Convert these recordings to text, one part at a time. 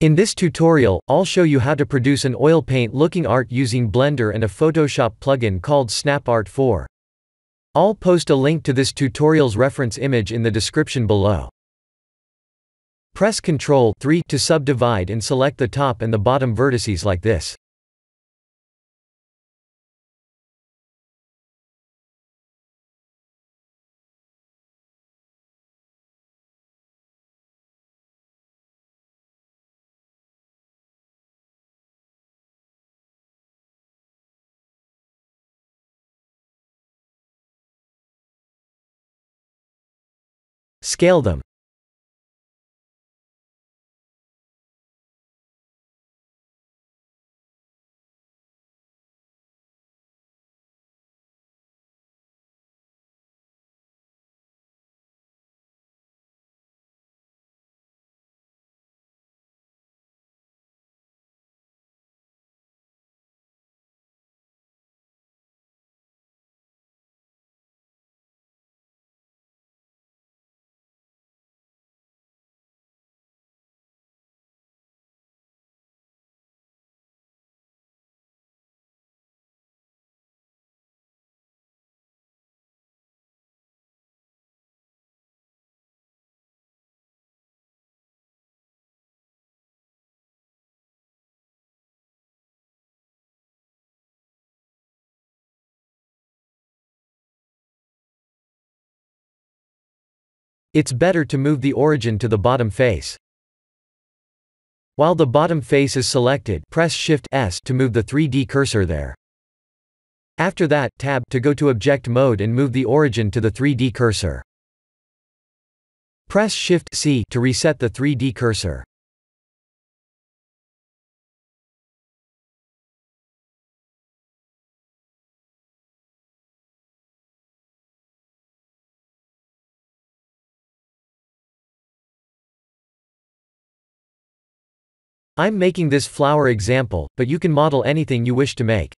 In this tutorial, I'll show you how to produce an oil paint looking art using Blender and a Photoshop plugin called SnapArt 4. I'll post a link to this tutorial's reference image in the description below. Press Ctrl 3 to subdivide and select the top and the bottom vertices like this. Scale them. It's better to move the origin to the bottom face. While the bottom face is selected, press Shift S to move the 3D cursor there. After that, Tab to go to object mode and move the origin to the 3D cursor. Press Shift C to reset the 3D cursor. I'm making this flower example, but you can model anything you wish to make.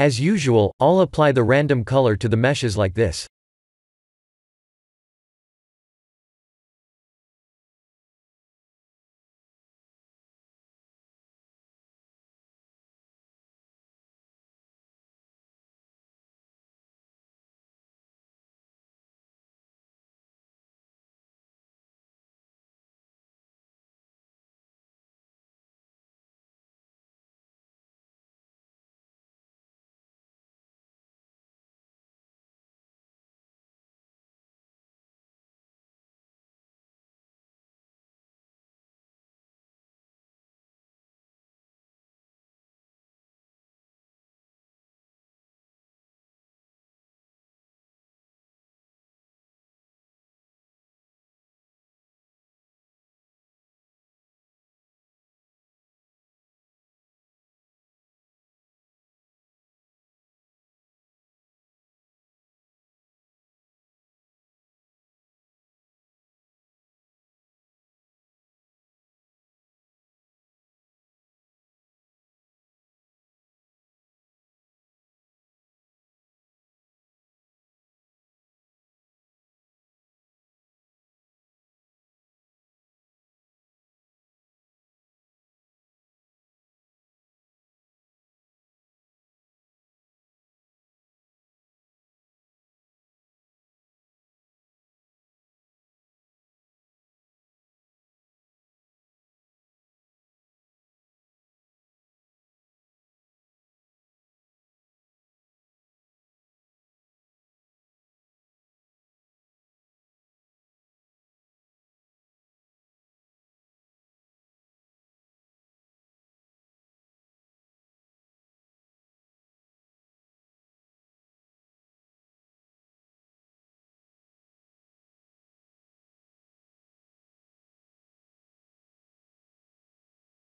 As usual, I'll apply the random color to the meshes like this.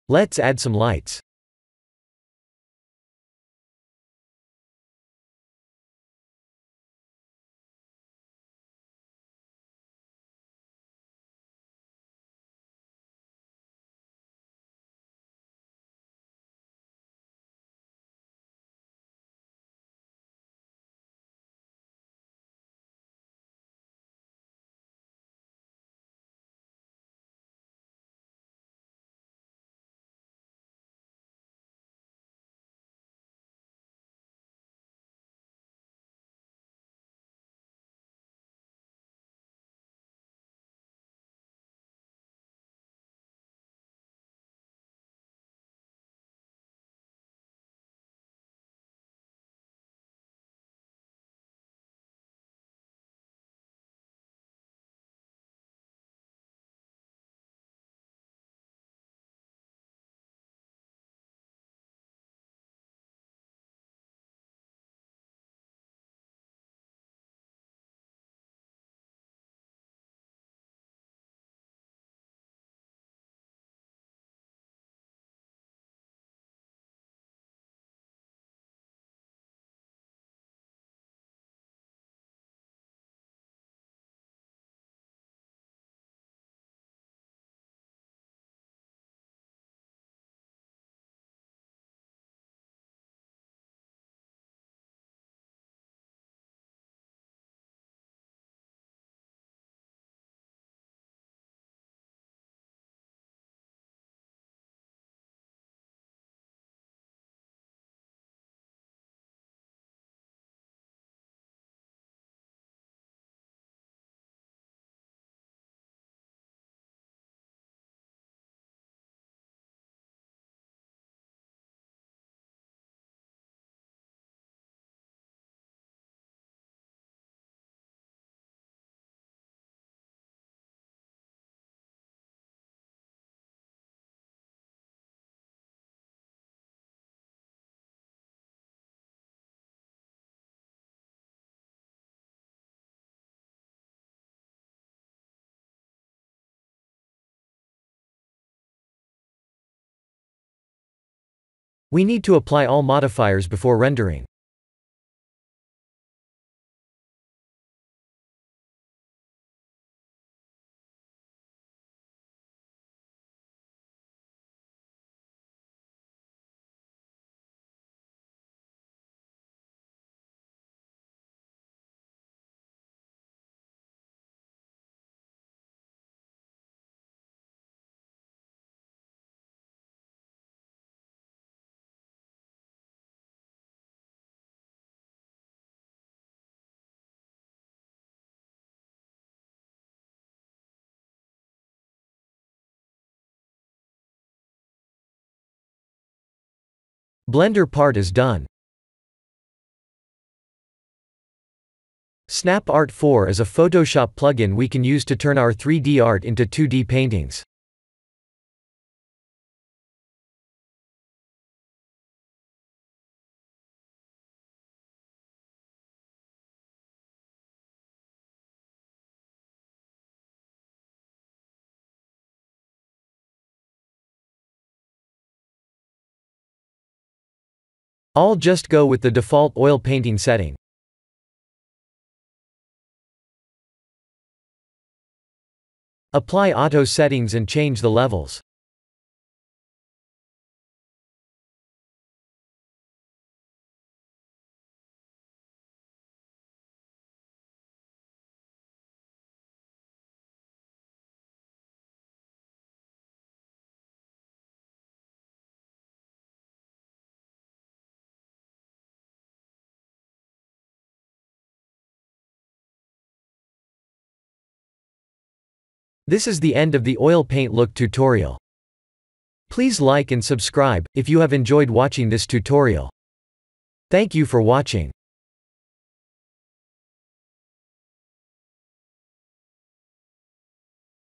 Let's add some lights. We need to apply all modifiers before rendering. Blender part is done. Snap Art 4 is a Photoshop plugin we can use to turn our 3D art into 2D paintings. I'll just go with the default oil painting setting. Apply auto settings and change the levels. This is the end of the oil paint look tutorial. Please like and subscribe, if you have enjoyed watching this tutorial. Thank you for watching.